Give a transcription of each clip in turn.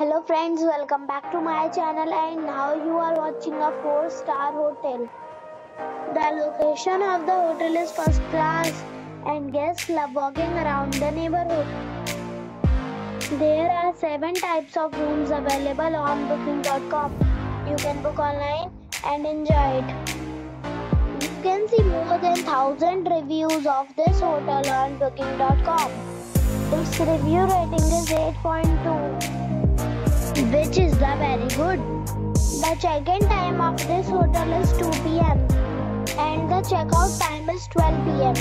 Hello friends, welcome back to my channel and now you are watching a 4 star hotel. The location of the hotel is first class and guests love walking around the neighborhood. There are 7 types of rooms available on booking.com. You can book online and enjoy it. You can see more than 1000 reviews of this hotel on booking.com. Its review rating is 8.2 which is the very good. The check-in time of this hotel is 2 p.m. and the checkout time is 12 p.m.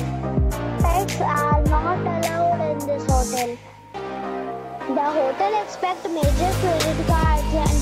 Pets are not allowed in this hotel. The hotel expects major credit cards and